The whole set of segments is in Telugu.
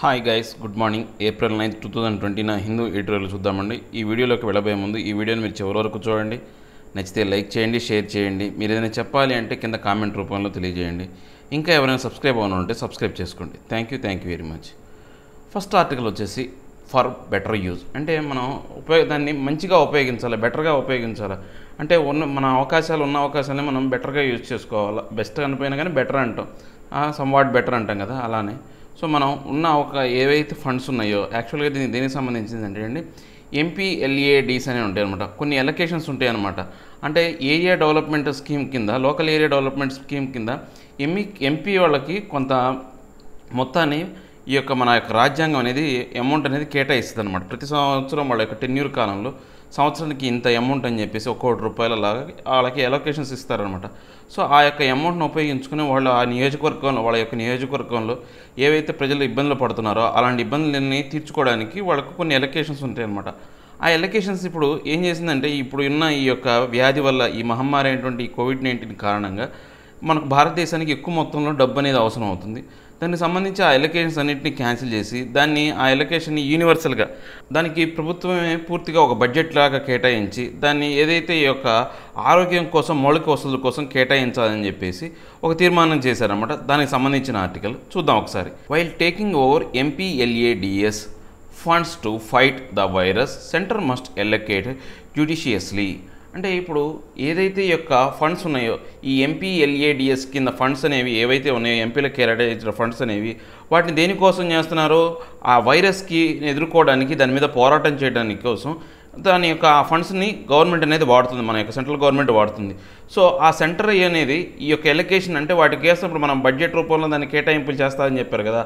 Hi guys good morning April ninth two thousand twenty Hindu editorial చూద్దామండి. ఈ వీడియోలోకి వెళ్ళబోయే ముందు ఈ వీడియోని మీరు చివరి వరకు చూడండి. నచ్చితే లైక్ చేయండి షేర్ చేయండి. మీరు ఏదైనా చెప్పాలి అంటే కింద కామెంట్ రూపంలో తెలియజేయండి. ఇంకా ఎవరైనా సబ్స్క్రైబ్ అవ్వను ఉంటే సబ్స్క్రైబ్ చేసుకోండి. Thank you thank you very much first article వచ్చేసి ఫర్ బెటర్ యూజ్ అంటే మనం ఉపయోగ దాన్ని మంచిగా ఉపయోగించాలి బెటర్గా ఉపయోగించాలి? అంటే ఉన్న మన అవకాశాలు ఉన్న అవకాశాలని మనం బెటర్గా యూజ్ చేసుకోవాలి? బెస్ట్ అనిపోయినా కానీ బెటర్ అంటాం. సమ్ వాట్ బెటర్ అంటాం కదా అలానే. సో మనం ఉన్న ఒక ఏవైతే ఫండ్స్ ఉన్నాయో యాక్చువల్గా దీనికి దేనికి సంబంధించింది అంటే అండి ఎంపీఎల్ఏడీస్ అనే ఉంటాయి అనమాట కొన్ని ఎలకేషన్స్ ఉంటాయి అనమాట అంటే ఏరియా డెవలప్మెంట్ స్కీమ్ కింద లోకల్ ఏరియా డెవలప్మెంట్ స్కీమ్ కింద ఎంఈ ఎంపీ e- వాళ్ళకి కొంత మొత్తాన్ని ఈ యొక్క మన యొక్క రాజ్యాంగం అనేది అమౌంట్ అనేది కేటాయిస్తుంది అనమాట ప్రతి సంవత్సరం వాళ్ళ యొక్క టెన్యూర్ కాలంలో సంవత్సరానికి ఇంత అమౌంట్ అని చెప్పేసి ఒక కోటి రూపాయల లాగా వాళ్ళకి ఎలొకేషన్స్ ఇస్తారనమాట సో ఆ యొక్క అమౌంట్ను ఉపయోగించుకుని వాళ్ళు ఆ నియోజకవర్గంలో వాళ్ళ యొక్క నియోజకవర్గంలో ఏవైతే ప్రజలు ఇబ్బందులు పడుతున్నారో అలాంటి ఇబ్బందులన్నీ తీర్చుకోవడానికి వాళ్ళకు కొన్ని ఎలొకేషన్స్ ఉంటాయన్నమాట. ఆ ఎలొకేషన్స్ ఇప్పుడు ఏం చేసిందంటే ఇప్పుడు ఉన్న ఈ యొక్క వ్యాధి వల్ల ఈ మహమ్మారి అయినటువంటి ఈ కోవిడ్ నైన్టీన్ కారణంగా మనకు భారతదేశానికి ఎక్కువ మొత్తంలో డబ్బు అనేది అవసరం అవుతుంది. దానికి సంబంధించి ఆ ఎలకేషన్స్ అన్నింటినీ క్యాన్సిల్ చేసి దాన్ని ఆ ఎలకేషన్ని యూనివర్సల్గా దానికి ప్రభుత్వమే పూర్తిగా ఒక బడ్జెట్ లాగా కేటాయించి దాన్ని ఏదైతే ఈ యొక్క ఆరోగ్యం కోసం మౌలిక వసతుల కోసం కేటాయించాలని చెప్పేసి ఒక తీర్మానం చేశారనమాట దానికి సంబంధించిన ఆర్టికల్ చూద్దాం ఒకసారి. While taking over MPLADS funds to fight the virus centre must allocate judiciously అంటే ఇప్పుడు ఏదైతే ఈ యొక్క ఫండ్స్ ఉన్నాయో ఈ ఎంపీ ఎల్ఏడిఎస్ కింద ఫండ్స్ అనేవి ఏవైతే ఉన్నాయో ఎంపీలకు కేటాయించిన ఫండ్స్ అనేవి వాటిని దేనికోసం చేస్తున్నారో? ఆ వైరస్కి ఎదుర్కోవడానికి దాని మీద పోరాటం చేయడానికి కోసం దాని యొక్క ఆ ఫండ్స్ని గవర్నమెంట్ అనేది వాడుతుంది మన యొక్క సెంట్రల్ గవర్నమెంట్ వాడుతుంది. సో ఆ సెంటర్ అనేది ఈ యొక్క ఎలకేషన్ అంటే వాటికి వేసినప్పుడు మనం బడ్జెట్ రూపంలో దాన్ని కేటాయింపులు చేస్తారని చెప్పారు కదా.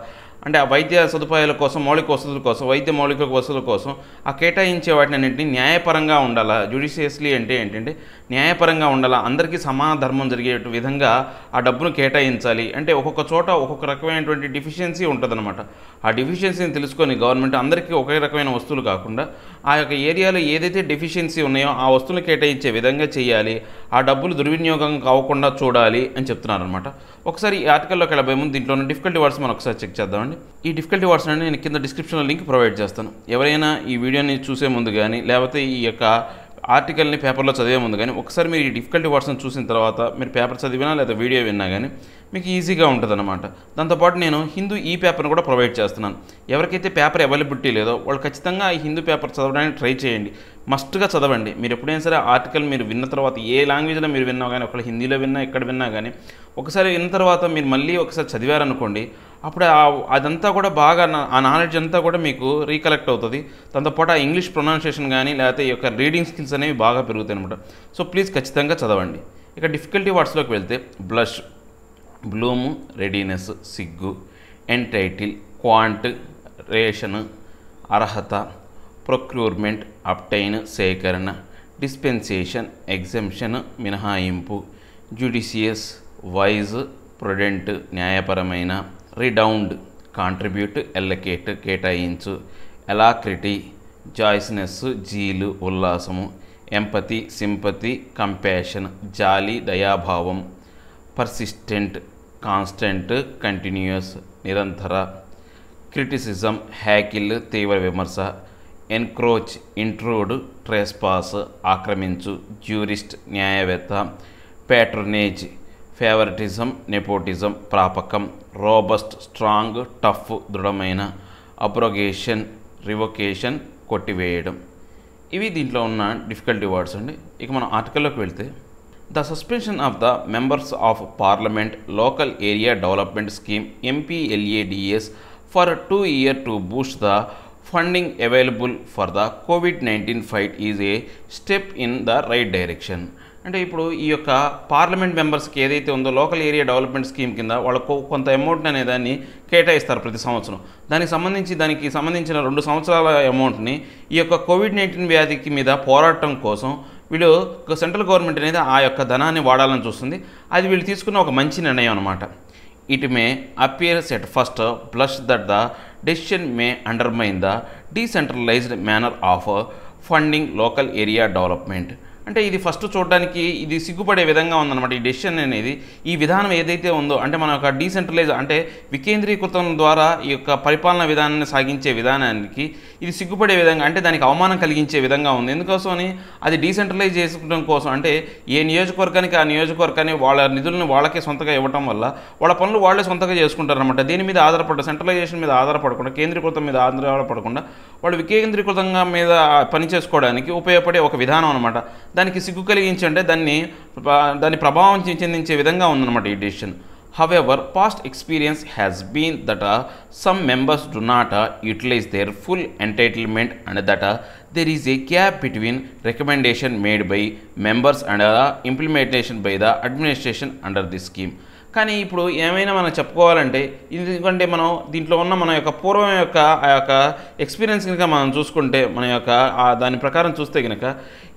అంటే ఆ వైద్య సదుపాయాల కోసం మౌలిక వసతుల కోసం వైద్య మౌలిక వసతుల కోసం ఆ కేటాయించే వాటిని అన్నింటినీ న్యాయపరంగా ఉండాలా? జ్యుడిషియస్లీ అంటే ఏంటంటే న్యాయపరంగా ఉండాలా? అందరికీ సమాన ధర్మం జరిగే విధంగా ఆ డబ్బును కేటాయించాలి. అంటే ఒక్కొక్క చోట ఒక్కొక్క రకమైనటువంటి డిఫిషియన్సీ ఉంటుందన్నమాట. ఆ డిఫిషియన్సీని తెలుసుకొని గవర్నమెంట్ అందరికీ ఒకే రకమైన వస్తువులు కాకుండా ఆ యొక్క ఏరియాలో ఏదైతే డెఫిషియన్సీ ఉన్నాయో ఆ వస్తువులు కేటాయించే విధంగా చేయాలి. ఆ డబ్బులు దుర్వినియోగం కాకుండా చూడాలి అని చెప్తున్నారు అనమాట ఒకసారి ఈ ఆర్టికల్లోకి వెళ్ళబోయే ముందు దీంట్లో ఉన్న డిఫికల్టీ వర్డ్స్ మనం ఒకసారి చెక్ చేద్దామండి. ఈ డిఫికల్టీ వర్డ్స్ అనేది నేను కింద డిస్క్రిప్షన్లో లింక్ ప్రొవైడ్ చేస్తాను. ఎవరైనా ఈ వీడియోని చూసే ముందు కానీ లేకపోతే ఈ యొక్క ఆర్టికల్ని పేపర్లో చదివే ముందు కానీ ఒకసారి మీరు ఈ డిఫికల్టీ వర్డ్స్ని చూసిన తర్వాత మీరు పేపర్ చదివినా లేదా వీడియో విన్నా కానీ మీకు ఈజీగా ఉంటుంది అనమాట దాంతోపాటు నేను హిందూ ఈ పేపర్ని కూడా ప్రొవైడ్ చేస్తున్నాను. ఎవరికైతే పేపర్ అవైలబిలిటీ లేదో వాళ్ళు ఖచ్చితంగా ఈ హిందూ పేపర్ చదవడానికి ట్రై చేయండి. మస్ట్గా చదవండి. మీరు ఎప్పుడైనా సరే ఆర్టికల్ మీరు విన్న తర్వాత ఏ లాంగ్వేజ్లో మీరు విన్నా కానీ ఒకళ్ళు హిందీలో విన్నా ఎక్కడ విన్నా కానీ ఒకసారి విన్న తర్వాత మీరు మళ్ళీ ఒకసారి చదివారనుకోండి అప్పుడు అదంతా కూడా బాగా ఆ నాలెడ్జ్ అంతా కూడా మీకు రీకలెక్ట్ అవుతుంది. దాంతోపాటు ఆ ఇంగ్లీష్ ప్రొనౌన్సియేషన్ కానీ లేకపోతే ఈ యొక్క రీడింగ్ స్కిల్స్ అనేవి బాగా పెరుగుతాయి అనమాట సో ప్లీజ్ ఖచ్చితంగా చదవండి. ఇక డిఫికల్టీ వర్డ్స్లోకి వెళ్తే బ్లష్. బ్లూము రెడీనెస్ సిగ్గు ఎంటైటిల్ క్వాంట్ రేషన్ అర్హత ప్రొక్యూర్మెంట్ అప్టైన్ సేకరణ డిస్పెన్సేషన్ ఎగ్జంప్షన్ మినహాయింపు జ్యుడిషియస్ వైజ్ ప్రొడెంట్ న్యాయపరమైన రిడౌండ్ కాంట్రిబ్యూట్ ఎల్లకేట్ కేటాయించు ఎలాక్రిటీ జాయిస్నెస్ జీలు ఉల్లాసము ఎంపతి సింపతి కంపాషన్ జాలి దయాభావం పర్సిస్టెంట్ కాన్స్టెంట్ కంటిన్యూస్ నిరంతర క్రిటిసిజం హ్యాకిల్ తీవ్ర విమర్శ ఎన్క్రోచ్ ఇంట్రూడ్ ట్రెస్పాస్ ఆక్రమించు జ్యూరిస్ట్ న్యాయవేత్త ప్యాట్రనేజ్ ఫేవరటిజం నెపోటిజం ప్రాపకం రోబస్ట్ స్ట్రాంగ్ టఫ్ దృఢమైన అప్రోగేషన్ రివొకేషన్ కొట్టివేయడం. ఇవి దీంట్లో ఉన్న డిఫికల్టీ వర్డ్స్ అండి. ఇక మనం ఆర్టికల్లోకి వెళ్తే the suspension of the members of parliament local area development scheme MPLADS for two year to boost the funding available for the COVID nineteen fight is a step in the right direction అంటే ఇప్పుడు ఈ యొక్క పార్లమెంట్ మెంబర్స్కి ఏదైతే ఉందో లోకల్ ఏరియా డెవలప్మెంట్ స్కీమ్ కింద వాళ్ళకు కొంత అమౌంట్ అనే దాన్ని కేటాయిస్తారు ప్రతి సంవత్సరం. దానికి సంబంధించి దానికి సంబంధించిన రెండు సంవత్సరాల అమౌంట్ని ఈ యొక్క కోవిడ్ నైన్టీన్ వ్యాధికి మీద పోరాటం కోసం వీళ్ళు సెంట్రల్ గవర్నమెంట్ అనేది ఆ యొక్క ధనాన్ని వాడాలని చూస్తుంది. అది వీళ్ళు తీసుకున్న ఒక మంచి నిర్ణయం అనమాట it may appears at first plus that the decision may undermine the decentralised manner of funding local area development. అంటే ఇది ఫస్ట్ చూడడానికి ఇది సిగ్గుపడే విధంగా ఉందన్నమాట ఈ డెసిషన్ అనేది. ఈ విధానం ఏదైతే ఉందో అంటే మన యొక్క డీసెంట్రలైజ్ అంటే వికేంద్రీకృతం ద్వారా ఈ యొక్క పరిపాలన విధానాన్ని సాగించే విధానానికి ఇది సిగ్గుపడే విధంగా అంటే దానికి అవమానం కలిగించే విధంగా ఉంది. ఎందుకోసమని? అది డీసెంట్రలైజ్ చేసుకోవడం కోసం అంటే ఏ నియోజకవర్గానికి ఆ నియోజకవర్గాన్ని వాళ్ళ నిధులను వాళ్ళకే సొంతగా ఇవ్వటం వల్ల వాళ్ళ పనులు వాళ్ళే సొంతంగా చేసుకుంటారనమాట దీని మీద ఆధారపడ సెంట్రలైజేషన్ మీద ఆధారపడకుండా కేంద్రీకృతం మీద ఆధారపడకుండా వాళ్ళు వికేంద్రీకృతంగా మీద పని చేసుకోవడానికి ఉపయోగపడే ఒక విధానం అనమాట దానికి సిగ్గు కలిగించండి దాన్ని దాని ప్రభావం చెందించే విధంగా ఉందన్నమాట ఈ decision. However past experience has been that some members do not utilise their full entitlement and that there is a gap between recommendation made by members and implementation by the administration under the scheme కానీ ఇప్పుడు ఏమైనా మనం చెప్పుకోవాలంటే ఎందుకంటే మనం దీంట్లో ఉన్న మన యొక్క పూర్వం యొక్క ఆ యొక్క ఎక్స్పీరియన్స్ కనుక మనం చూసుకుంటే మన యొక్క ఆ దాని ప్రకారం చూస్తే కనుక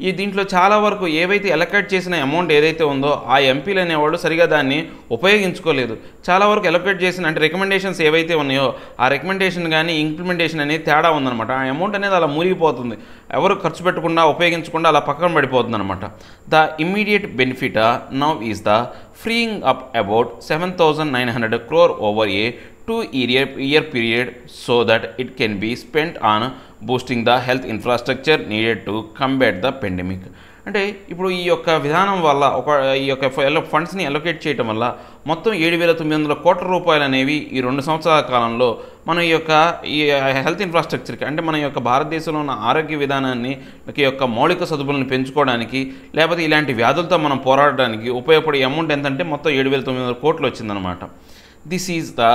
ఈ దీంట్లో చాలా వరకు ఏవైతే ఎలకేట్ చేసిన అమౌంట్ ఏదైతే ఉందో ఆ ఎంపీలు అనేవాళ్ళు సరిగా దాన్ని ఉపయోగించుకోలేదు. చాలా వరకు ఎలకేట్ చేసిన అంటే రికమెండేషన్స్ ఏవైతే ఉన్నాయో ఆ రికమెండేషన్ కానీ ఇంప్లిమెంటేషన్ అనేది తేడా ఉందన్నమాట. ఆ అమౌంట్ అనేది అలా మురిగిపోతుంది ఎవరు ఖర్చు పెట్టకుండా ఉపయోగించకుండా అలా పక్కన పడిపోతుంది అనమాట the immediate benefit now is the freeing up about seven thousand nine hundred crore over a two year year period so that it can be spent on boosting the health infrastructure needed to combat the pandemic అంటే ఇప్పుడు ఈ యొక్క విధానం వల్ల ఒక ఈ యొక్క ఫండ్స్ని అలొకేట్ చేయటం వల్ల మొత్తం ఏడు వేల తొమ్మిది వందల కోట్ల రూపాయలు అనేవి ఈ రెండు సంవత్సరాల కాలంలో మన యొక్క ఈ హెల్త్ ఇన్ఫ్రాస్ట్రక్చర్కి అంటే మన యొక్క భారతదేశంలో ఉన్న ఆరోగ్య విధానాన్ని యొక్క మౌలిక సదుపాయాలను పెంచుకోవడానికి లేకపోతే ఇలాంటి వ్యాధులతో మనం పోరాడడానికి ఉపయోగపడే అమౌంట్ ఎంతంటే మొత్తం ఏడు వేల తొమ్మిది వందల కోట్లు వచ్చిందనమాట this is the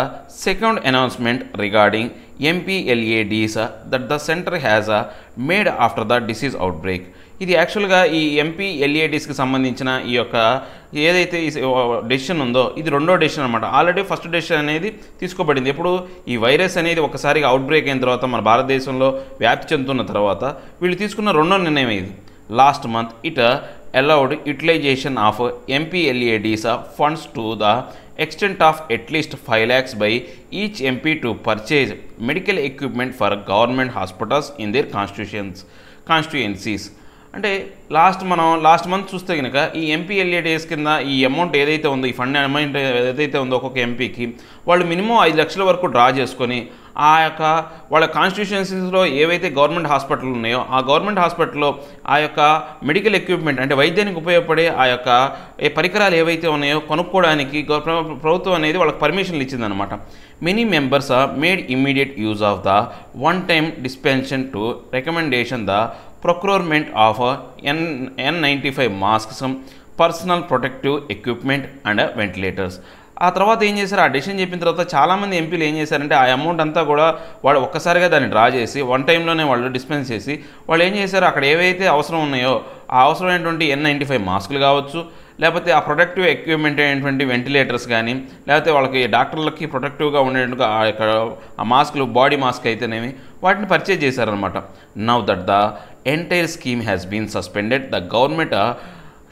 second announcement regarding MPLADS that the centre has uh made after the disease outbreak ఇది యాక్చువల్గా ఈ ఎంపీ ఎల్ఈడిస్కి సంబంధించిన ఈ యొక్క ఏదైతే ఈ డెసిషన్ ఉందో ఇది రెండో డెసిషన్ అనమాట ఆల్రెడీ ఫస్ట్ డెసిషన్ అనేది తీసుకోబడింది. ఎప్పుడు ఈ వైరస్ అనేది ఒకసారిగా అవుట్ బ్రేక్ అయిన తర్వాత మన భారతదేశంలో వ్యాప్తి చెందుతున్న తర్వాత వీళ్ళు తీసుకున్న రెండో నిర్ణయం ఇది last month it allowed utilization of MPLADS funds to the extent of at least five lakhs by each MP to purchase medical equipment for government hospitals in their constitutions constituencies అంటే లాస్ట్ మనం లాస్ట్ మంత్ చూస్తే కనుక ఈ ఎంపీఎల్ఏడిఎస్ కింద ఈ అమౌంట్ ఏదైతే ఉందో ఈ ఫండ్ అమౌంట్ ఏదైతే ఉందో ఒక్కొక్క ఎంపీకి వాళ్ళు మినిమం ఐదు లక్షల వరకు డ్రా చేసుకొని ఆ యొక్క వాళ్ళ కాన్స్టిట్యూషన్సీస్లో ఏవైతే గవర్నమెంట్ హాస్పిటల్ ఉన్నాయో ఆ గవర్నమెంట్ హాస్పిటల్లో ఆ యొక్క మెడికల్ ఎక్విప్మెంట్ అంటే వైద్యానికి ఉపయోగపడే ఆ యొక్క ఏ పరికరాలు ఏవైతే ఉన్నాయో కొనుక్కోవడానికి ప్రభుత్వం అనేది వాళ్ళకి పర్మిషన్లు ఇచ్చిందనమాట many members made immediate use of the one time dispensation to recommendation the procurement of N N ninety five masks personal protective equipment and ventilators ఆ తర్వాత ఏం చేశారు? ఆ డెసిషన్ చెప్పిన తర్వాత చాలామంది ఎంపీలు ఏం చేశారంటే ఆ అమౌంట్ అంతా కూడా వాళ్ళు ఒక్కసారిగా దాన్ని డ్రా చేసి వన్ టైంలోనే వాళ్ళు డిస్పెన్స్ చేసి వాళ్ళు ఏం చేశారు? అక్కడ ఏవైతే అవసరం ఉన్నాయో ఆ అవసరమైనటువంటి ఎన్ నైంటీ ఫైవ్ మాస్కులు కావచ్చు లేకపోతే ఆ ప్రొడక్టివ్ ఎక్విప్మెంట్ అయినటువంటి వెంటిలేటర్స్ కానీ లేకపోతే వాళ్ళకి డాక్టర్లకి ప్రొటెక్టివ్గా ఉండేట్టుగా ఆ యొక్క ఆ మాస్కులు బాడీ మాస్క్ అయితేనేమి వాటిని పర్చేజ్ చేశారనమాట now that the entire scheme has been suspended the government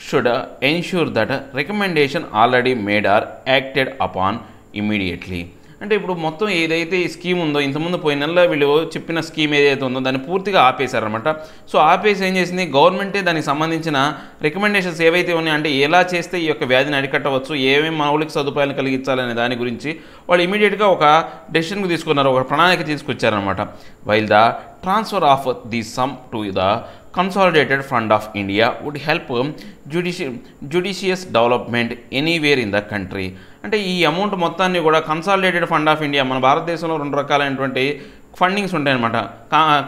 should ensure that recommendation already made are acted upon immediately అంటే ఇప్పుడు మొత్తం ఏదైతే ఈ స్కీమ్ ఉందో ఇంతకుముందు పోయిన నెలలో వీళ్ళు చెప్పిన స్కీమ్ ఏదైతే ఉందో దాన్ని పూర్తిగా ఆపేశారనమాట సో ఆపేసి ఏం చేసింది? గవర్నమెంటే దానికి సంబంధించిన రికమెండేషన్స్ ఏవైతే ఉన్నాయో అంటే ఎలా చేస్తే ఈ యొక్క వ్యాధిని అరికట్టవచ్చు ఏమేమి మౌలిక సదుపాయాలు కలిగించాలనే దాని గురించి వాళ్ళు ఇమీడియట్గా ఒక డెసిషన్కి తీసుకున్నారు ఒక ప్రణాళిక తీసుకొచ్చారనమాట while the transfer of the sum to the consolidated fund of India would help జుడిషి judicious development anywhere in the country అంటే ఈ అమౌంట్ మొత్తాన్ని కూడా కన్సాలిడేటెడ్ ఫండ్ ఆఫ్ ఇండియా మన భారతదేశంలో రెండు రకాలైనటువంటి ఫండింగ్స్ ఉంటాయన్నమాట.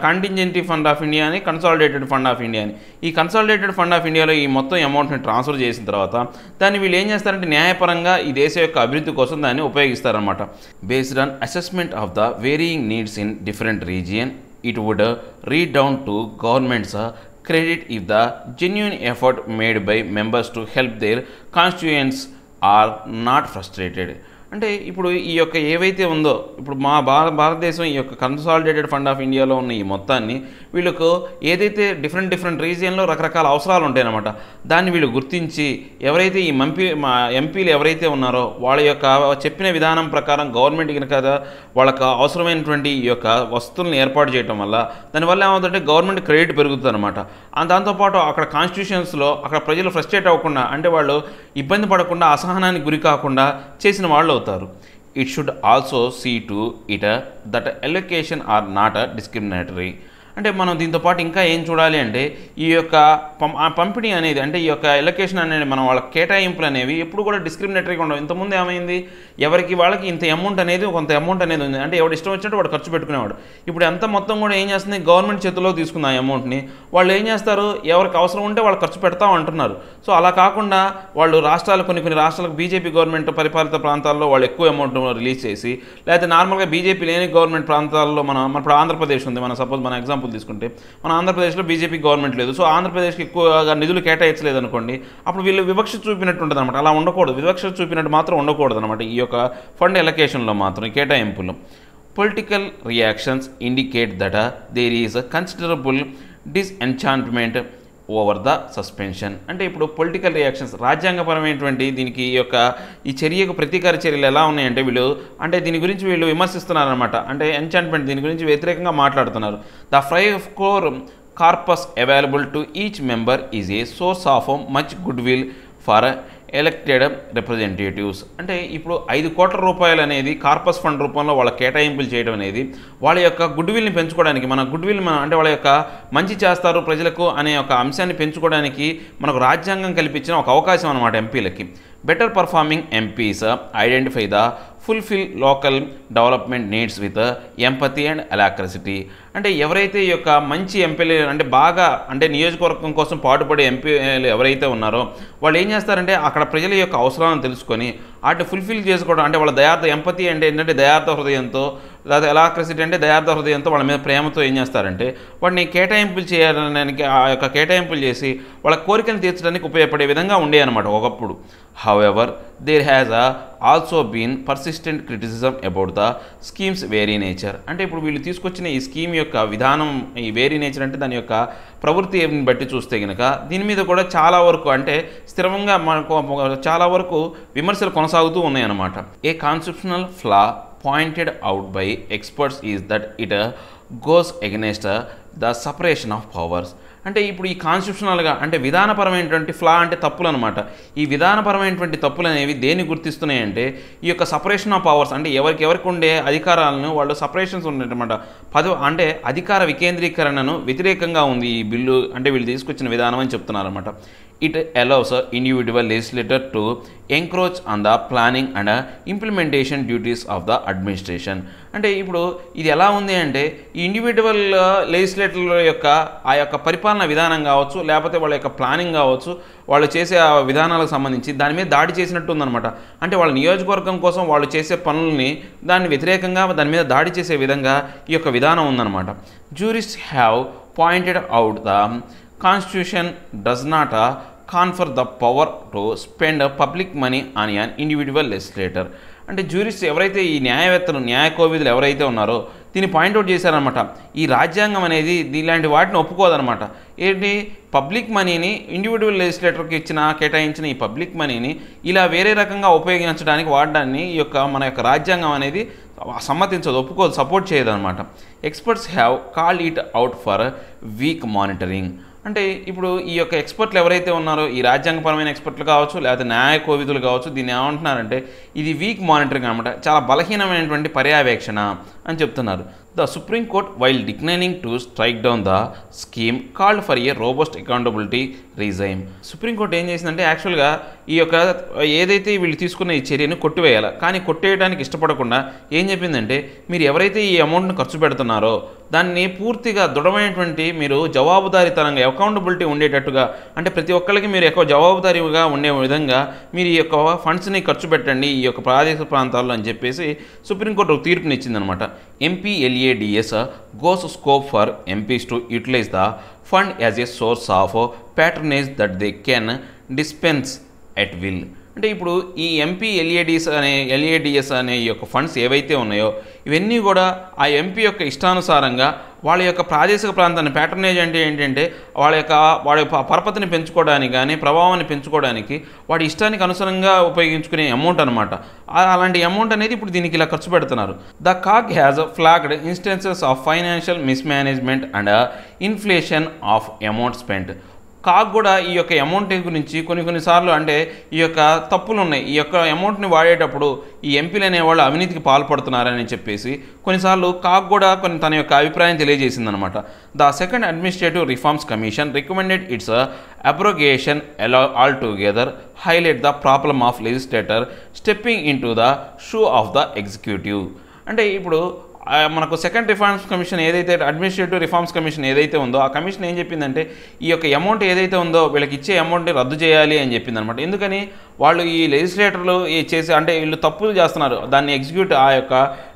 కాంటింజెంటీ ఫండ్ ఆఫ్ ఇండియా అని కన్సాలిడేటెడ్ ఫండ్ ఆఫ్ ఇండియా అని. ఈ కన్సాలిడేటెడ్ ఫండ్ ఆఫ్ ఇండియాలో ఈ మొత్తం అమౌంట్ని ట్రాన్స్ఫర్ చేసిన తర్వాత దాన్ని వీళ్ళు ఏం చేస్తారంటే న్యాయపరంగా ఈ దేశ యొక్క అభివృద్ధి కోసం దాన్ని ఉపయోగిస్తారనమాట based on assessment of the varying needs in different region it would redound to government's credit if the genuine effort made by members to help their help are not frustrated అంటే ఇప్పుడు ఈ యొక్క ఏవైతే ఉందో ఇప్పుడు మా భార భారతదేశం ఈ యొక్క కన్సాలిడేటెడ్ ఫండ్ ఆఫ్ ఇండియాలో ఉన్న ఈ మొత్తాన్ని వీళ్ళకు ఏదైతే డిఫరెంట్ డిఫరెంట్ రీజియన్లో రకరకాల అవసరాలు ఉంటాయన్నమాట. దాన్ని వీళ్ళు గుర్తించి ఎవరైతే ఈ మంపీ మా ఎంపీలు ఎవరైతే ఉన్నారో వాళ్ళ యొక్క చెప్పిన విధానం ప్రకారం గవర్నమెంట్ కనుక వాళ్ళకు అవసరమైనటువంటి ఈ యొక్క వస్తువులను ఏర్పాటు చేయడం వల్ల దానివల్ల ఏమవుతుందంటే గవర్నమెంట్ క్రెడిట్ పెరుగుతుంది అనమాట దాంతోపాటు అక్కడ కాన్స్టిట్యూషన్స్లో అక్కడ ప్రజలు ఫ్రస్ట్రేట్ అవ్వకుండా అంటే వాళ్ళు ఇబ్బంది పడకుండా అసహనానికి గురి కాకుండా చేసిన వాళ్ళు అవుతారు it should also see to it that allocation are not uh discriminatory అంటే మనం దీంతో పాటు ఇంకా ఏం చూడాలి అంటే ఈ యొక్క పం ఆ పంపిణీ అనేది అంటే ఈ యొక్క ఎలొకేషన్ అనేది మనం వాళ్ళ కేటాయింపులు అనేవి ఎప్పుడు కూడా డిస్క్రిమినేటరీగా ఉండవు. ఇంతకుముందు ఏమైంది? ఎవరికి వాళ్ళకి ఇంత అమౌంట్ అనేది కొంత అమౌంట్ అనేది ఉంది. అంటే ఎవడు ఇష్టం వచ్చినట్టు వాడు ఖర్చు పెట్టుకునేవాడు. ఇప్పుడు ఎంత మొత్తం కూడా ఏం చేస్తుంది? గవర్నమెంట్ చేతిలో తీసుకుంది ఆ అమౌంట్ని వాళ్ళు ఏం చేస్తారు? ఎవరికి అవసరం ఉంటే వాళ్ళు ఖర్చు పెడతాం అంటున్నారు. సో అలా కాకుండా వాళ్ళు రాష్ట్రాలు కొన్ని కొన్ని రాష్ట్రాలకు బీజేపీ గవర్నమెంట్ పరిపాలిత ప్రాంతాల్లో వాళ్ళు ఎక్కువ అమౌంట్ రిలీజ్ చేసి లేకపోతే నార్మల్గా బీజేపీ లేని గవర్నమెంట్ ప్రాంతాల్లో మనం మన ఇప్పుడు ఆంధ్రప్రదేశ్ ఉంది. మన సపోజ్ మన ఎగ్జాంపుల్ తీసుకుంటే మన ఆంధ్రప్రదేశ్లో బీజేపీ గవర్నమెంట్ లేదు. సో ఆంధ్రప్రదేశ్కి ఎక్కువగా నిధులు కేటాయించలేదు అనుకోండి అప్పుడు వీళ్ళు వివక్ష చూపినట్టు ఉంటుంది అనమాట అలా ఉండకూడదు. వివక్ష చూపినట్టు మాత్రం ఉండకూడదు అనమాట ఈ యొక్క ఫండ్ ఎలకేషన్లో మాత్రం కేటాయింపులు political reactions indicate that there is a considerable disenchantment over the suspension అంటే ఇప్పుడు పొలిటికల్ రియాక్షన్స్ రాజ్యాంగపరమైనటువంటి దీనికి ఈ యొక్క ఈ చర్యకు ప్రతీకార చర్యలు ఎలా ఉన్నాయంటే వీళ్ళు అంటే దీని గురించి వీళ్ళు విమర్శిస్తున్నారనమాట అంటే ఎంచాంట్మెంట్ దీని గురించి వ్యతిరేకంగా మాట్లాడుతున్నారు. The fry of core corpus available to each member is a source of much goodwill for elected representatives అంటే ఇప్పుడు ఐదు కోట్ల రూపాయలు అనేది కార్పస్ ఫండ్ రూపంలో వాళ్ళ కేటాయింపులు చేయడం అనేది వాళ్ళ యొక్క గుడ్ విల్ని పెంచుకోవడానికి మన గుడ్ విల్ అంటే వాళ్ళ యొక్క మంచి చేస్తారు ప్రజలకు అనే ఒక అంశాన్ని పెంచుకోవడానికి మనకు రాజ్యాంగం కల్పించిన ఒక అవకాశం అనమాట ఎంపీలకి. Better performing MPs identify the fulfil local development needs with empathy and alacrity అంటే ఎవరైతే ఈ యొక్క మంచి ఎంపీలు అంటే బాగా అంటే నియోజకవర్గం కోసం పాటుపడే ఎంపీలు ఎవరైతే ఉన్నారో వాళ్ళు ఏం చేస్తారంటే అక్కడ ప్రజల యొక్క అవసరాలను తెలుసుకొని వాటిని ఫుల్ఫిల్ చేసుకోవడం అంటే వాళ్ళ దయార్థ ఎంపతి అంటే ఏంటంటే దయార్థ హృదయంతో లేదా ఎలాక్రసిటీ అంటే దయార్థ హృదయంతో వాళ్ళ మీద ప్రేమతో ఏం చేస్తారంటే వాటిని కేటాయింపులు చేయడానికి ఆ యొక్క కేటాయింపులు చేసి వాళ్ళ కోరికను తీర్చడానికి ఉపయోగపడే విధంగా ఉండే అనమాట ఒకప్పుడు. However there has uh also been persistent criticism about the schemes very nature అంటే ఇప్పుడు వీళ్ళు తీసుకొచ్చిన ఈ స్కీమ్ యొక్క విధానం ఈ వేరీ నేచర్ అంటే దాని యొక్క ప్రవృత్తిని బట్టి చూస్తే కనుక దీని మీద కూడా చాలా వరకు అంటే స్థిరంగా మనకు చాలా వరకు విమర్శలు కొనసాగుతూ ఉన్నాయన్నమాట. A constitutional flaw pointed out by experts is that it goes against the separation of powers అంటే ఇప్పుడు ఈ కాన్స్టిట్యూషనల్గా అంటే విధానపరమైనటువంటి ఫ్లా అంటే తప్పులు అనమాట ఈ విధానపరమైనటువంటి తప్పులు అనేవి దేన్ని గుర్తిస్తున్నాయంటే ఈ యొక్క సపరేషన్ ఆఫ్ పవర్స్ అంటే ఎవరికి ఎవరికి ఉండే అధికారాలను వాళ్ళు సపరేషన్స్ ఉన్నాయన్నమాట పద అంటే అధికార వికేంద్రీకరణను వ్యతిరేకంగా ఉంది ఈ బిల్లు అంటే వీళ్ళు తీసుకొచ్చిన విధానం అని చెప్తున్నారన్నమాట. It allows individual legislator to encroach on the planning and implementation duties of the administration అంటే ఇప్పుడు ఇది ఎలా ఉంది అంటే ఈ ఇండివిజువల్ లెజిస్లేటర్ల యొక్క ఆ యొక్క పరిపాలన విధానం కావచ్చు లేకపోతే వాళ్ళ యొక్క ప్లానింగ్ కావచ్చు వాళ్ళు చేసే ఆ విధానాలకు సంబంధించి దాని మీద దాడి చేసినట్టు ఉందన్నమాట. అంటే వాళ్ళ నియోజకవర్గం కోసం వాళ్ళు చేసే పనుల్ని దాన్ని వ్యతిరేకంగా దాని మీద దాడి చేసే విధంగా ఈ యొక్క విధానం ఉందన్నమాట. Jurist have pointed out the constitution does not confer the power to spend public money on an individual legislator అంటే జ్యూరిస్ట్ ఎవరైతే ఈ న్యాయవేత్తలు న్యాయకోవిధులు ఎవరైతే ఉన్నారో దీన్ని పాయింట్అవుట్ చేశారనమాట ఈ రాజ్యాంగం అనేది ఇలాంటి వాటిని ఒప్పుకోదనమాట ఏంటి? పబ్లిక్ మనీని ఇండివిజువల్ లెజిస్లేటర్కి ఇచ్చిన కేటాయించిన ఈ పబ్లిక్ మనీని ఇలా వేరే రకంగా ఉపయోగించడానికి వాడడాన్ని ఈ యొక్క మన యొక్క రాజ్యాంగం అనేది సమ్మతించదు ఒప్పుకోదు support చేయదనమాట experts have call it out for weak monitoring అంటే ఇప్పుడు ఈ యొక్క ఎక్స్పర్ట్లు ఎవరైతే ఉన్నారో ఈ రాజ్యాంగపరమైన ఎక్స్పర్ట్లు కావచ్చు లేకపోతే న్యాయ కోవిదులు కావచ్చు దీన్ని ఏమంటున్నారంటే ఇది వీక్ మానిటరింగ్ అనమాట చాలా బలహీనమైనటువంటి పర్యవేక్షణ అని చెప్తున్నారు. The supreme court while declining to strike down the scheme called for a robust accountability regime supreme court ఏం చేసిందంటే యాక్చువల్గా ఈ యొక్క ఏదైతే వీళ్ళు తీసుకున్న ఈ చర్యను కొట్టివేయాలి. కానీ కొట్టేయడానికి ఇష్టపడకుండా ఏం చెప్పిందంటే మీరు ఎవరైతే ఈ అమౌంట్ను ఖర్చు పెడుతున్నారో దాన్ని పూర్తిగా దృఢమైనటువంటి మీరు జవాబుదారీతనంగా అకౌంటబిలిటీ ఉండేటట్టుగా అంటే ప్రతి ఒక్కరికి మీరు ఎక్కువ జవాబుదారీగా ఉండే విధంగా మీరు ఈ యొక్క ఫండ్స్ని ఖర్చు పెట్టండి ఈ యొక్క ప్రాదేశిక ప్రాంతాల్లో అని చెప్పేసి సుప్రీంకోర్టు ఒక తీర్పునిచ్చిందనమాట MPLADS goes scope for MPs to utilise the fund as a source of patronage that they can dispense at will అంటే ఇప్పుడు ఈ ఎంపీ ఎల్ఏడిస్ అనే ఎల్ఏడిఎస్ అనే ఈ యొక్క ఫండ్స్ ఏవైతే ఉన్నాయో ఇవన్నీ కూడా ఆ ఎంపీ యొక్క ఇష్టానుసారంగా వాళ్ళ యొక్క ప్రాదేశిక ప్రాంతాన్ని ప్యాటర్నేజ్ అంటే ఏంటంటే వాళ్ళ యొక్క వాళ్ళ యొక్క పరపతిని పెంచుకోవడానికి కానీ ప్రభావాన్ని పెంచుకోవడానికి వాడి ఇష్టానికి అనుసరంగా ఉపయోగించుకునే అమౌంట్ అనమాట అలాంటి అమౌంట్ అనేది ఇప్పుడు దీనికి ఇలా ఖర్చు పెడుతున్నారు. The CAG has flagged instances of financial mismanagement and inflation of amount spent CAG కూడా ఈ యొక్క అమౌంట్ గురించి కొన్ని కొన్నిసార్లు అంటే ఈ యొక్క తప్పులు ఉన్నాయి ఈ యొక్క అమౌంట్ని వాడేటప్పుడు ఈ ఎంపీలు అనేవాళ్ళు అవినీతికి పాల్పడుతున్నారని చెప్పేసి కొన్నిసార్లు కాగ్ కూడా కొన్ని తన యొక్క అభిప్రాయం తెలియజేసిందనమాట the second administrative reforms commission recommended its abrogation అలా altogether highlight the problem of legislator stepping into the shoe of the executive అంటే ఇప్పుడు మనకు సెకండ్ రిఫార్మ్స్ కమిషన్ ఏదైతే అడ్మినిస్ట్రేటివ్ రిఫార్మ్స్ కమిషన్ ఏదైతే ఉందో ఆ కమిషన్ ఏం చెప్పిందంటే ఈ యొక్క అమౌంట్ ఏదైతే ఉందో వీళ్ళకి ఇచ్చే అమౌంట్ని రద్దు చేయాలి అని చెప్పింది అనమాట ఎందుకని? వాళ్ళు ఈ లెజిస్లేటర్లు ఈ చేసి అంటే వీళ్ళు తప్పులు చేస్తున్నారు. దాన్ని ఎగ్జిక్యూట్ ఆ యొక్క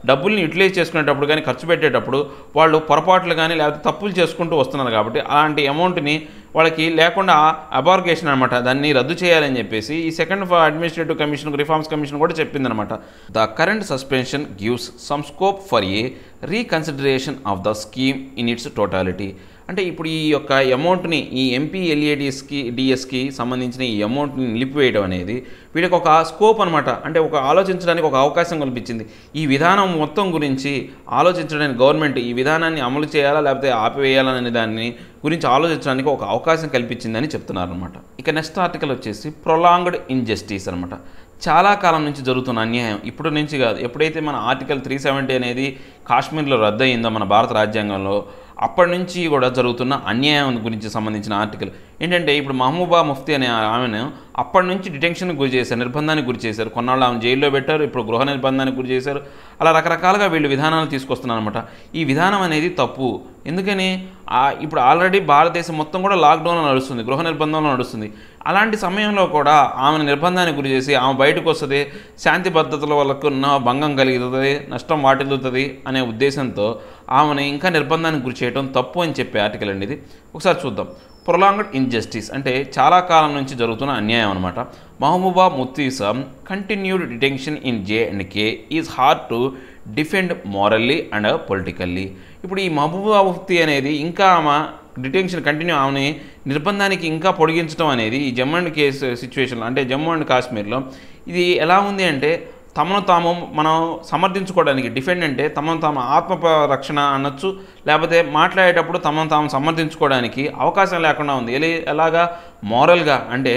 డబ్బుల్ని యూటిలైజ్ చేసుకునేటప్పుడు కానీ ఖర్చు పెట్టేటప్పుడు వాళ్ళు పొరపాట్లు కానీ లేకపోతే తప్పులు చేసుకుంటూ వస్తున్నారు కాబట్టి అలాంటి అమౌంట్ని వాళ్ళకి లేకుండా అబార్గేషన్ అనమాట దాన్ని రద్దు చేయాలని చెప్పేసి ఈ second administrative commission reforms commission కూడా చెప్పిందనమాట the current suspension gives some scope for a reconsideration of the scheme in its totality అంటే ఇప్పుడు ఈ యొక్క అమౌంట్ని ఈ ఎంపీ ఎల్ఏడిఎస్కి డిఎస్కి సంబంధించిన ఈ అమౌంట్ని నిలిపివేయడం అనేది వీళ్ళకి ఒక స్కోప్ అనమాట అంటే ఒక ఆలోచించడానికి ఒక అవకాశం కల్పించింది. ఈ విధానం మొత్తం గురించి ఆలోచించడానికి గవర్నమెంట్ ఈ విధానాన్ని అమలు చేయాలా లేకపోతే ఆపివేయాలనే దాన్ని గురించి ఆలోచించడానికి ఒక అవకాశం కల్పించిందని చెప్తున్నారు అనమాట ఇక నెక్స్ట్ ఆర్టికల్ వచ్చేసి ప్రొలాంగ్డ్ ఇన్జస్టిస్ అనమాట చాలా కాలం నుంచి జరుగుతున్న అన్యాయం. ఇప్పుడు నుంచి కాదు. ఎప్పుడైతే మన ఆర్టికల్ త్రీ సెవెంటీ అనేది కాశ్మీర్లో రద్దయిందో మన భారత రాజ్యాంగంలో అప్పటి నుంచి కూడా జరుగుతున్న అన్యాయం గురించి సంబంధించిన ఆర్టికల్. ఏంటంటే ఇప్పుడు మహబూబా ముఫ్తీ అనే ఆమెను అప్పటి నుంచి డిటెన్షన్కి గురి చేశారు నిర్బంధానికి గురి చేశారు. కొన్నాళ్ళు ఆమె జైల్లో పెట్టారు ఇప్పుడు గృహ నిర్బంధానికి గురి చేశారు. అలా రకరకాలుగా వీళ్ళు విధానాలు తీసుకొస్తున్నారు అనమాట ఈ విధానం అనేది తప్పు. ఎందుకని? ఇప్పుడు ఆల్రెడీ భారతదేశం మొత్తం కూడా లాక్డౌన్లో నడుస్తుంది గృహ నిర్బంధంలో నడుస్తుంది. అలాంటి సమయంలో కూడా ఆమెను నిర్బంధానికి గురి చేసి ఆమె బయటకు వస్తుంది శాంతి భద్రతల వాళ్ళకు భంగం కలుగుతుంది నష్టం వాటిల్లుతుంది అనే ఉద్దేశంతో ఆమెను ఇంకా నిర్బంధానికి గురి చేయడం తప్పు అని చెప్పే ఆర్టికల్ అండి ఇది. ఒకసారి చూద్దాం. ప్రొలాంగ్డ్ ఇన్జస్టిస్ అంటే చాలా కాలం నుంచి జరుగుతున్న అన్యాయం అనమాట Mehbooba ముత్తీసం continued detention in J and K is hard to defend morally and politically. ఇప్పుడు ఈ మహబూబా ముఫ్తీ అనేది ఇంకా ఆమె డిటెన్షన్ కంటిన్యూ ఆమెని నిర్బంధానికి ఇంకా పొడిగించడం అనేది ఈ జమ్మూ అండ్ కేసు సిచ్యువేషన్లో అంటే జమ్మూ అండ్ కాశ్మీర్లో ఇది ఎలా ఉంది అంటే తమను తాము మనం సమర్థించుకోవడానికి డిఫెండ్ అంటే తమను తాము ఆత్మ రక్షణ అనొచ్చు లేకపోతే మాట్లాడేటప్పుడు తమను తాము సమర్థించుకోవడానికి అవకాశం లేకుండా ఉంది. ఎలా ఎలాగా మోరల్గా అంటే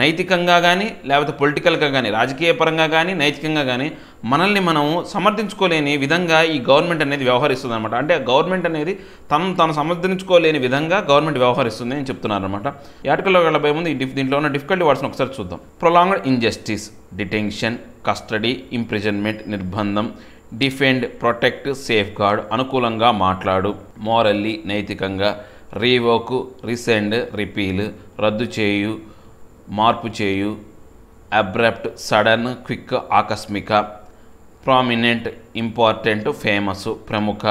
నైతికంగా కానీ లేకపోతే పొలిటికల్గా కానీ రాజకీయ పరంగా కానీ నైతికంగా కానీ మనల్ని మనం సమర్థించుకోలేని విధంగా ఈ గవర్నమెంట్ అనేది వ్యవహరిస్తుంది అనమాట అంటే గవర్నమెంట్ అనేది తను తను సమర్థించుకోలేని విధంగా గవర్నమెంట్ వ్యవహరిస్తుంది అని చెప్తున్నారు అనమాట ఈ ఆర్టికల్లో వెళ్ళబోయే ముందు ఈ దీంట్లో ఉన్న డిఫికల్టీ వర్డ్స్ని ఒకసారి చూద్దాం. Prolonged injustice detention custody imprisonment నిర్బంధం డిఫెండ్ ప్రొటెక్ట్ సేఫ్ గార్డ్ అనుకూలంగా మాట్లాడు మోరల్లీ నైతికంగా రీవోక్ రీసెండ్ రిపీల్ రద్దు చేయు మార్పు చేయు అబ్రప్ట్ సడన్ క్విక్ ఆకస్మిక ప్రామినెంట్ ఇంపార్టెంట్ ఫేమస్ ప్రముఖ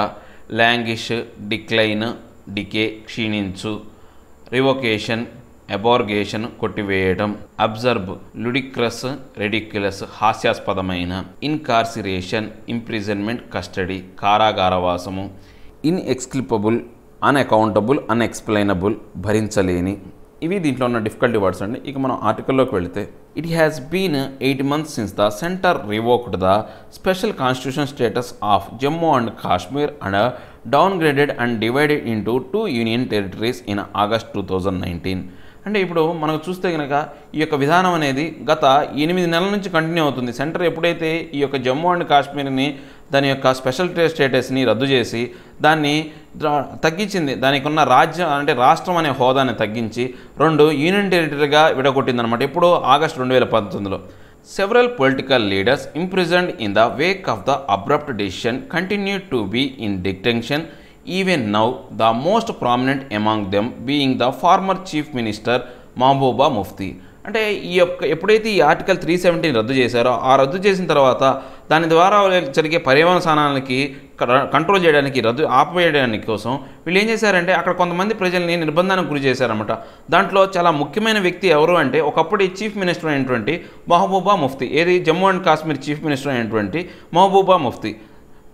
లాంగిష్ డిక్లైన్ డికే క్షీణించు రివొకేషన్ ఎబార్గేషన్ కొట్టివేయడం అబ్జర్బ్ లుడిక్రస్ రెడిక్యులస్ హాస్యాస్పదమైన ఇన్కార్సిరేషన్ ఇంప్రిజన్మెంట్ కస్టడీ కారాగారవాసము ఇన్ఎక్స్క్లిపబుల్ అన్అకౌంటబుల్ అన్ఎక్స్ప్లెయినబుల్ భరించలేని. ఇవి దీంట్లో ఉన్న డిఫికల్టీ వర్డ్స్ అండి. ఇక మనం ఆర్టికల్లోకి వెళితే it has been eight months since the centre revoked the special constitution status of Jammu and Kashmir and downgraded and divided into two union territories in August two thousand nineteen అంటే ఇప్పుడు మనకు చూస్తే కనుక ఈ యొక్క విధానం అనేది గత ఎనిమిది నెలల నుంచి కంటిన్యూ అవుతుంది. సెంటర్ ఎప్పుడైతే ఈ యొక్క జమ్మూ అండ్ కాశ్మీర్ని దాని యొక్క స్పెషల్ స్టేటస్ని రద్దు చేసి దాన్ని తగ్గించింది. దానికి ఉన్న రాజ్యం అంటే రాష్ట్రం అనే హోదాని తగ్గించి రెండు యూనియన్ టెరిటరీగా విడగొట్టిందనమాట ఇప్పుడు ఆగస్ట్ రెండు వేల పంతొమ్మిదిలో. Several political leaders imprisoned in the wake of the abrupt decision continue to be in detention even now the most prominent among them being the former chief minister Mehbooba Mufti అంటే ఈ యొక్క ఎప్పుడైతే ఈ ఆర్టికల్ త్రీ సెవెంటీని రద్దు చేశారో ఆ రద్దు చేసిన తర్వాత దాని ద్వారా జరిగే పర్యావరణ స్థానానికి కంట్రోల్ చేయడానికి రద్దు ఆపేయడానికి కోసం వీళ్ళు ఏం చేశారంటే అక్కడ కొంతమంది ప్రజల్ని నిర్బంధానికి గురి చేశారన్నమాట. దాంట్లో చాలా ముఖ్యమైన వ్యక్తి ఎవరు అంటే ఒకప్పుడు చీఫ్ మినిస్టర్ అయినటువంటి మహబూబా ముఫ్తీ. ఏది? Jammu and Kashmir chief minister అయినటువంటి Mehbooba Mufti.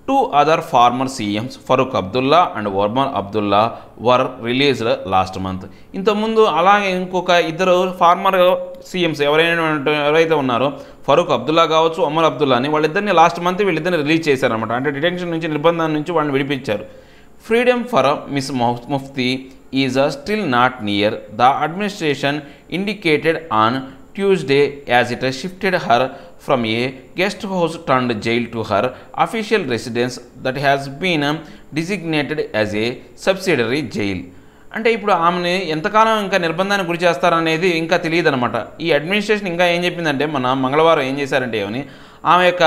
Two other former CMs Farooq Abdullah and Omar Abdullah were released last month ఇంతకుముందు అలాగే ఇంకొక ఇద్దరు ఫార్మర్ సీఎంస్ ఎవరైనా ఎవరైతే ఉన్నారో ఫరూక్ అబ్దుల్లా కావచ్చు ఒమర్ అబ్దుల్లాని వాళ్ళిద్దరిని లాస్ట్ మంత్ వీళ్ళిద్దరిని రిలీజ్ చేశారనమాట అంటే డిటెన్షన్ నుంచి నిర్బంధం నుంచి వాళ్ళని విడిపించారు. Freedom for Miss Mufti is still not near the administration indicated on Tuesday as it shifted her from a guest house turned jail to her official residence that has been um, designated as a subsidiary jail. అంటే ఇప్పుడు ఆమెని ఎంతకాలం ఇంకా నిర్బంధానికి గురి చేస్తారనేది ఇంకా తెలియదు అనమాట ఈ అడ్మినిస్ట్రేషన్ ఇంకా ఏం చెప్పిందంటే మన మంగళవారం ఏం చేశారంటే ఏమని ఆమె యొక్క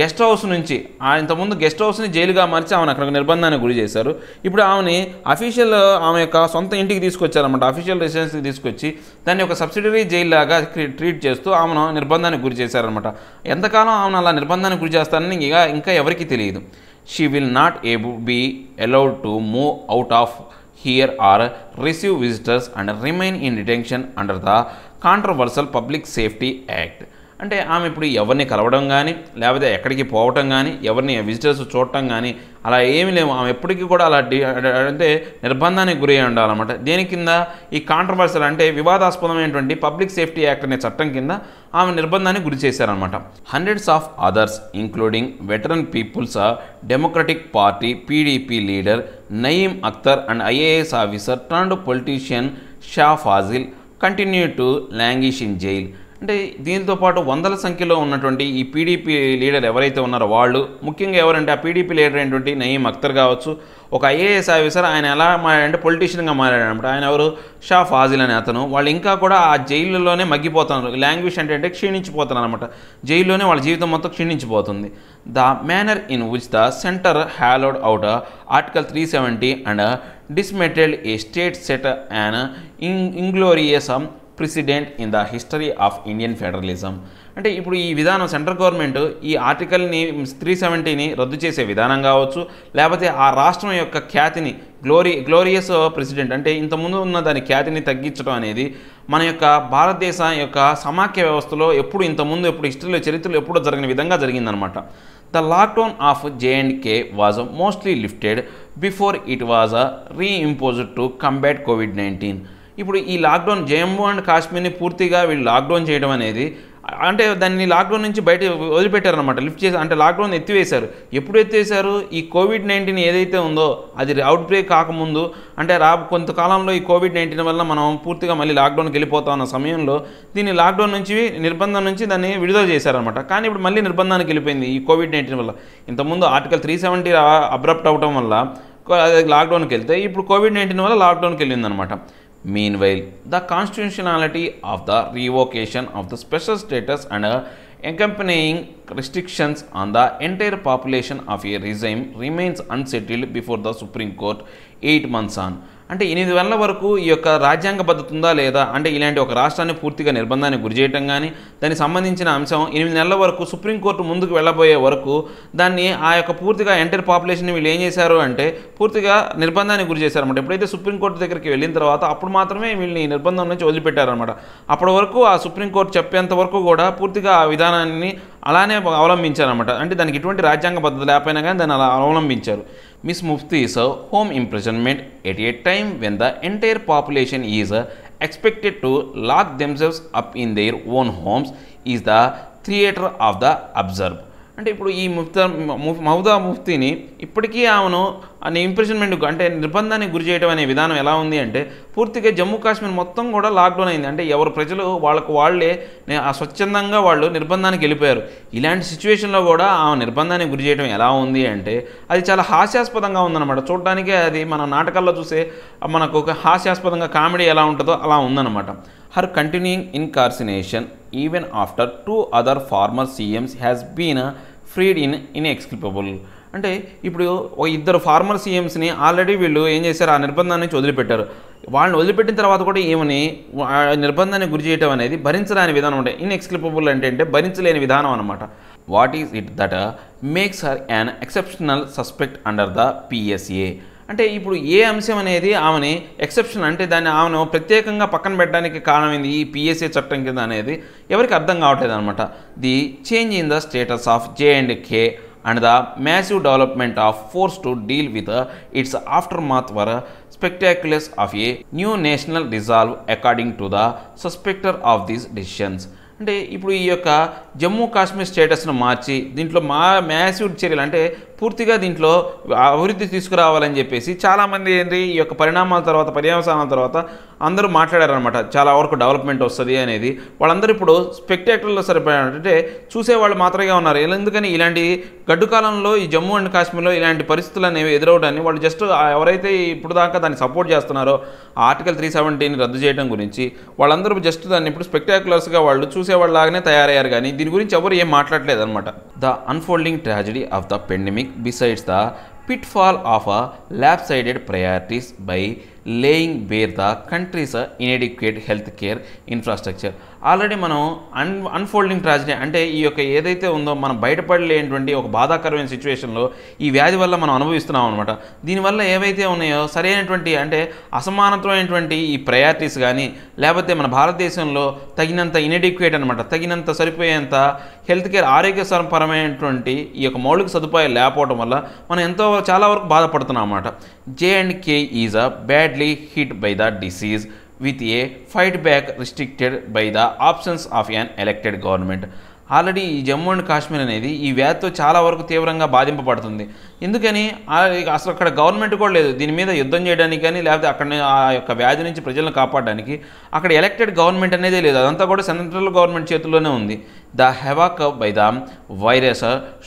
గెస్ట్ హౌస్ నుంచి ఇంతకుముందు గెస్ట్ హౌస్ని జైలుగా మార్చి ఆమెను అక్కడ నిర్బంధానికి గురి చేశారు. ఇప్పుడు ఆమెని అఫీషియల్ ఆమె యొక్క సొంత ఇంటికి తీసుకొచ్చారన్నమాట. అఫీషియల్ రెసిడెన్స్కి తీసుకొచ్చి దాన్ని ఒక సబ్సిడరీ జైలు లాగా ట్రీట్ చేస్తూ ఆమెను నిర్బంధానికి గురి చేశారనమాట ఎంతకాలం ఆమెను అలా నిర్బంధానికి గురి చేస్తారని ఇంకా ఇంకా ఎవరికీ తెలియదు. She will not able be allowed to move out of here or receive visitors and remain in detention under the controversial public safety act అంటే ఆమె ఇప్పుడు ఎవరిని కలవడం కానీ లేకపోతే ఎక్కడికి పోవటం కానీ ఎవరిని విజిటర్స్ చూడటం కానీ అలా ఏమీ లేవు. ఆమె ఎప్పటికీ కూడా అలా అంటే నిర్బంధానికి గురి ఉండాలన్నమాట. దేని కింద? ఈ కాంట్రవర్సల్ అంటే వివాదాస్పదమైనటువంటి పబ్లిక్ సేఫ్టీ యాక్ట్ అనే చట్టం కింద ఆమె నిర్బంధానికి గురి చేశారనమాట hundreds of others including veteran People's Democratic Party PDP leader Naeem Akhtar and IAS officer turned politician Shah Faesal continue to languish in jail అంటే దీంతో పాటు వందల సంఖ్యలో ఉన్నటువంటి ఈ పీడీపీ లీడర్ ఎవరైతే ఉన్నారో వాళ్ళు ముఖ్యంగా ఎవరంటే ఆ పీడీపీ లీడర్ అయినటువంటి నయీం అఖ్తర్ కావచ్చు ఒక ఐఏఎస్ ఆఫీసర్ ఆయన ఎలా మారాడంటే పొలిటీషియన్గా మారాడనమాట. ఆయన ఎవరు? షా ఫాజిల్ అనే అతను. వాళ్ళు ఇంకా కూడా ఆ జైల్లోనే మగ్గిపోతున్నారు. లాంగ్వేజ్ అంటే అంటే క్షీణించిపోతున్నారు అనమాట జైల్లోనే వాళ్ళ జీవితం మొత్తం క్షీణించిపోతుంది. The manner in which the centre hollowed out article three seventy and dismantled a state set and inglorious precedent in the history of Indian federalism అంటే ఇప్పుడు ఈ విధానం సెంట్రల్ గవర్నమెంట్ ఈ ఆర్టికల్ని త్రీ సెవెంటీని రద్దు చేసే విధానం కావచ్చు లేకపోతే ఆ రాష్ట్రం యొక్క ఖ్యాతిని గ్లోరీ గ్లోరియస్ ప్రెసిడెంట్ అంటే ఇంతకుముందు ఉన్న దాని ఖ్యాతిని తగ్గించడం అనేది మన యొక్క భారతదేశం యొక్క సమాఖ్య వ్యవస్థలో ఎప్పుడు ఇంతకుముందు ఎప్పుడు హిస్టరీలో చరిత్రలో ఎప్పుడో జరిగిన విధంగా జరిగిందనమాట the lockdown of J and K was mostly lifted before it was reimposed to combat COVID nineteen ఇప్పుడు ఈ లాక్డౌన్ జమ్మూ అండ్ కాశ్మీర్ని పూర్తిగా వీళ్ళు లాక్డౌన్ చేయడం అనేది అంటే దాన్ని లాక్డౌన్ నుంచి బయట వదిలిపెట్టారనమాట లిఫ్ట్ చేసి అంటే లాక్డౌన్ ఎత్తివేశారు. ఎప్పుడు ఎత్తివేశారు ఈ కోవిడ్ నైన్టీన్ ఏదైతే ఉందో అది అవుట్ బ్రేక్ కాకముందు అంటే రా కొంతకాలంలో ఈ కోవిడ్ నైన్టీన్ వల్ల మనం పూర్తిగా మళ్ళీ లాక్డౌన్కి వెళ్ళిపోతా ఉన్న సమయంలో దీన్ని లాక్డౌన్ నుంచి నిర్బంధం నుంచి దాన్ని విడుదల చేశారనమాట కానీ ఇప్పుడు మళ్ళీ నిర్బంధానికి వెళ్ళిపోయింది ఈ కోవిడ్ నైన్టీన్ వల్ల. ఇంతకుముందు ఆర్టికల్ త్రీ సెవెంటీ అబ్రప్ట్ అవడం వల్ల లాక్డౌన్కి వెళ్తే ఇప్పుడు కోవిడ్ నైన్టీన్ వల్ల లాక్డౌన్కి వెళ్ళిందనమాట Meanwhile, the constitutionality of the revocation of the special status and accompanying restrictions on the entire population of a regime remains unsettled before the Supreme Court eight months on. అంటే ఎనిమిది వేల వరకు ఈ యొక్క రాజ్యాంగ పద్ధతి ఉందా లేదా అంటే ఇలాంటి ఒక రాష్ట్రాన్ని పూర్తిగా నిర్బంధానికి గురి చేయటం కానీ దానికి సంబంధించిన అంశం ఎనిమిది నెలల వరకు సుప్రీంకోర్టు ముందుకు వెళ్ళబోయే వరకు దాన్ని ఆ యొక్క పూర్తిగా ఎంటర్ పాపులేషన్ వీళ్ళు ఏం చేశారు అంటే పూర్తిగా నిర్బంధానికి గురి చేశారన్నమాట. ఎప్పుడైతే సుప్రీంకోర్టు దగ్గరికి వెళ్ళిన తర్వాత అప్పుడు మాత్రమే వీళ్ళని ఈ నిర్బంధం నుంచి వదిలిపెట్టారనమాట అప్పటి వరకు ఆ సుప్రీంకోర్టు చెప్పేంత వరకు కూడా పూర్తిగా ఆ విధానాన్ని అలానే అవలంబించారనమాట అంటే దానికి ఎటువంటి రాజ్యాంగ పద్ధతి లేకపోయినా కానీ దాన్ని అలా అవలంబించారు. Miss Mufti is a home imprisonment at a time when the entire population is uh, expected to lock themselves up in their own homes is the theater of the observed. అంటే ఇప్పుడు ఈ ముఫ్తా మహుదా ముఫ్తీని ఇప్పటికీ ఆమెను అనే ఇంప్రెషన్మెంట్ అంటే నిర్బంధానికి గురి చేయడం అనే విధానం ఎలా ఉంది అంటే పూర్తిగా జమ్మూ కాశ్మీర్ మొత్తం కూడా లాక్డౌన్ అయింది. అంటే ఎవరు ప్రజలు వాళ్ళకు వాళ్ళే ఆ స్వచ్ఛందంగా వాళ్ళు నిర్బంధానికి వెళ్ళిపోయారు. ఇలాంటి సిచ్యువేషన్లో కూడా ఆమె నిర్బంధానికి గురి చేయడం ఎలా ఉంది అంటే అది చాలా హాస్యాస్పదంగా ఉందన్నమాట. చూడడానికి అది మన నాటకాల్లో చూసే మనకు ఒక హాస్యాస్పదంగా కామెడీ ఎలా ఉంటుందో అలా ఉందన్నమాట. Her continuing incarceration even after two other former CMs has been freed in inexplicable అంటే ఇప్పుడు ఇద్దరు ఫార్మర్ సీఎంస్ని ఆల్రెడీ వీళ్ళు ఏం చేశారు? ఆ నిర్బంధాన్ని వదిలిపెట్టారు. వాళ్ళని వదిలిపెట్టిన తర్వాత కూడా ఏమని? ఆ నిర్బంధాన్ని గురి చేయటం అనేది భరించలేని విధానం ఉంటాయి ఇన్ఎక్స్క్లిపబుల్ అంటే అంటే భరించలేని విధానం అనమాట what is it that makes her an exceptional suspect under the PSA అంటే ఇప్పుడు ఏ అంశం అనేది ఆమెని ఎక్సెప్షన్ అంటే దాన్ని ఆమెను ప్రత్యేకంగా పక్కన పెట్టడానికి కారణమైంది ఈ పిఎస్ఏ చట్టం కింద అనేది ఎవరికి అర్థం కావట్లేదు అనమాట the change in the status of J and K and the massive development of force to deal with its aftermath were spectaculars of a new national resolve according to the సస్పెక్టర్ of these decisions అంటే ఇప్పుడు ఈ యొక్క జమ్మూ కాశ్మీర్ స్టేటస్ను మార్చి దీంట్లో మా మ్యాసివ్ చర్యలు అంటే పూర్తిగా దీంట్లో అభివృద్ధి తీసుకురావాలని చెప్పేసి చాలామంది ఏంటి ఈ యొక్క పరిణామాల తర్వాత పర్యవసానాల తర్వాత అందరూ మాట్లాడారనమాట చాలా వరకు డెవలప్మెంట్ వస్తుంది అనేది. వాళ్ళందరూ ఇప్పుడు స్పెక్టేటర్లో సరిపోయారు అంటే చూసేవాళ్ళు మాత్రమే ఉన్నారు. ఎందుకని ఇలాంటి గడ్డు కాలంలో ఈ జమ్మూ అండ్ కాశ్మీర్లో ఇలాంటి పరిస్థితులు అనేవి ఎదురవడాన్ని వాళ్ళు జస్ట్ ఎవరైతే ఇప్పుడు దాకా దాన్ని సపోర్ట్ చేస్తున్నారో ఆర్టికల్ త్రీ సెవెంటీని రద్దు చేయడం గురించి వాళ్ళందరూ జస్ట్ దాన్ని ఇప్పుడు స్పెక్టాక్యులర్స్గా వాళ్ళు చూసేవాళ్ళలాగానే తయారయ్యారు కానీ దీని గురించి ఎవరు ఏం మాట్లాడలేదు అనమాట the unfolding tragedy of the pandemic besides the pitfall of a lopsided priorities by laying bare the country's inadequate health care infrastructure already మనం అన్ అన్ఫోల్డింగ్ ట్రాజడీ అంటే ఈ యొక్క ఏదైతే ఉందో మనం బయటపడలేనటువంటి ఒక బాధాకరమైన సిచ్యువేషన్లో ఈ వ్యాధి వల్ల మనం అనుభవిస్తున్నాం అనమాట దీనివల్ల ఏవైతే ఉన్నాయో సరైనటువంటి అంటే అసమానతమైనటువంటి ఈ ప్రయారిటీస్ కానీ లేకపోతే మన భారతదేశంలో తగినంత ఇన్ఎడిక్యుయేట్ అనమాట తగినంత సరిపోయేంత హెల్త్ కేర్ ఆరోగ్యపరమైనటువంటి ఈ యొక్క మౌలిక సదుపాయాలు లేకపోవడం వల్ల మనం ఎంతో చాలా వరకు బాధపడుతున్నాం అన్నమాట. J and K is a badly hit by the disease with a fight back restricted by the options of an elected government already ఈ జమ్మూ అండ్ కాశ్మీర్ అనేది ఈ వ్యాధితో చాలా వరకు తీవ్రంగా బాధింపబడుతుంది. ఎందుకని? అసలు అక్కడ గవర్నమెంట్ కూడా లేదు. దీని మీద యుద్ధం చేయడానికి కానీ లేకపోతే అక్కడ ఆ యొక్క వ్యాధి నుంచి ప్రజలను కాపాడడానికి అక్కడ ఎలక్టెడ్ గవర్నమెంట్ అనేది లేదు. అదంతా కూడా సెంట్రల్ గవర్నమెంట్ చేతుల్లోనే ఉంది. The havoc by the virus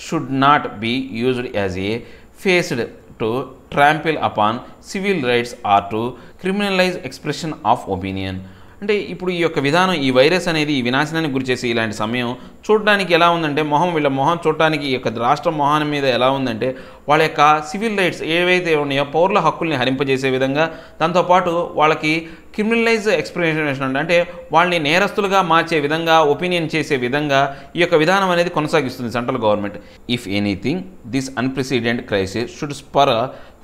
should not be used as a facade to trample upon civil rights or to criminalise expression of opinion అంటే ఇప్పుడు ఈ యొక్క విధానం ఈ వైరస్ అనేది ఈ వినాశనానికి గురిచేసి ఇలాంటి సమయం చూడడానికి ఎలా ఉందంటే మొహం వీళ్ళ మొహం చూడడానికి ఈ యొక్క రాష్ట్ర మొహం మీద ఎలా ఉందంటే వాళ్ళ యొక్క సివిల్ రైట్స్ ఏవైతే ఉన్నాయో పౌరుల హక్కుల్ని హరింపజేసే విధంగా దాంతోపాటు వాళ్ళకి క్రిమినలైజ్ ఎక్స్ప్రెషన్ అంటే వాళ్ళని నేరస్తులుగా మార్చే విధంగా ఒపీనియన్ చేసే విధంగా ఈ యొక్క విధానం అనేది కొనసాగిస్తుంది central government. If anything this unprecedented crisis should spur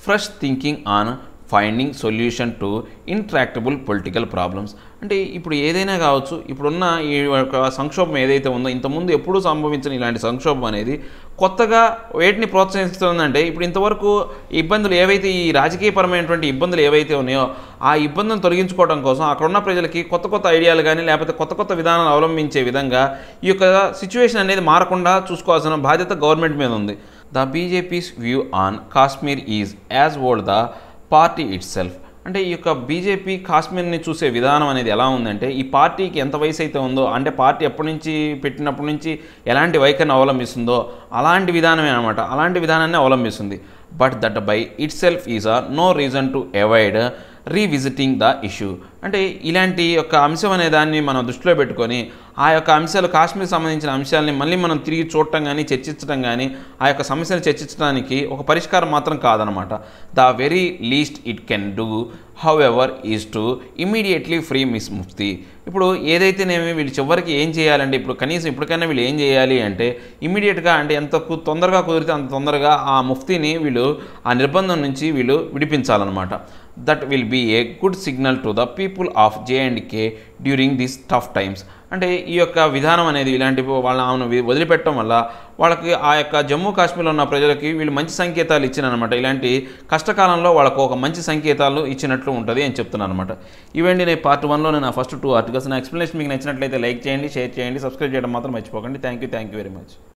fresh thinking on finding solution to intractable political problems అంటే ఇప్పుడు ఏదైనా కావచ్చు ఇప్పుడున్న ఈ యొక్క సంక్షోభం ఏదైతే ఉందో ఇంతకుముందు ఎప్పుడూ సంభవించిన ఇలాంటి సంక్షోభం అనేది కొత్తగా వేటిని ప్రోత్సహిస్తుందంటే ఇప్పుడు ఇంతవరకు ఇబ్బందులు ఏవైతే ఈ రాజకీయపరమైనటువంటి ఇబ్బందులు ఏవైతే ఉన్నాయో ఆ ఇబ్బందులను తొలగించుకోవడం కోసం అక్కడ ఉన్న ప్రజలకి కొత్త కొత్త ఐడియాలు కానీ లేకపోతే కొత్త కొత్త విధానాలు అవలంబించే విధంగా ఈ యొక్క సిచ్యువేషన్ అనేది మారకుండా చూసుకోవాల్సిన బాధ్యత గవర్నమెంట్ మీద ఉంది. The BJP's view on Kashmir is as old the party itself అంటే ఈ యొక్క బీజేపీ కాశ్మీర్ని చూసే విధానం అనేది ఎలా ఉందంటే ఈ పార్టీకి ఎంత వయసు అయితే ఉందో అంటే పార్టీ ఎప్పటి నుంచి పెట్టినప్పటి నుంచి ఎలాంటి వైఖరిని అవలంబిస్తుందో అలాంటి విధానమే అనమాట అలాంటి విధానాన్ని అవలంబిస్తుంది. But that by itself is a no reason to avoid revisiting the issue అంటే ఇలాంటి యొక్క అంశం అనే దాన్ని మనం దృష్టిలో పెట్టుకొని ఆ యొక్క అంశాలు కాశ్మీర్ సంబంధించిన అంశాలని మళ్ళీ మనం తిరిగి చూడటం కానీ చర్చించడం కానీ ఆ యొక్క సమస్యను చర్చించడానికి ఒక పరిష్కారం మాత్రం కాదనమాట. The very least it can do however is to immediately free Miss Mufti ఇప్పుడు ఏదైతేనేమి వీళ్ళు చివరికి ఏం చేయాలంటే ఇప్పుడు కనీసం ఇప్పటికైనా వీళ్ళు ఏం చేయాలి అంటే ఇమీడియట్గా అంటే ఎంత కు- తొందరగా కుదిరితే అంత తొందరగా ఆ ముఫ్తీని వీళ్ళు ఆ నిర్బంధం నుంచి వీళ్ళు విడిపించాలన్నమాట. That will be a good signal to the people of J and K during this tough times అంటే ఈ యొక్క విధానం అనేది ఇలాంటి వాళ్ళ ఆమెను వదిలిపెట్టడం వల్ల వాళ్ళకి ఆ యొక్క జమ్మూ కాశ్మీర్లో ఉన్న ప్రజలకి వీళ్ళు మంచి సంకేతాలు ఇచ్చినమాట ఇలాంటి కష్టకాలంలో వాళ్ళకు ఒక మంచి సంకేతాలు ఇచ్చినట్లు ఉంటుంది అని చెప్తున్నాను అనమాట ఇవండి నేను పార్ట్ వన్లో నేను ఫస్ట్ టూ ఆర్టికల్స్ నా ఎక్స్ప్లెనేషన్ మీకు నచ్చినట్లయితే లైక్ చేయండి షేర్ చేయండి సబ్స్క్రైబ్ చేయడం మాత్రం మర్చిపోకండి. Thank you thank you very much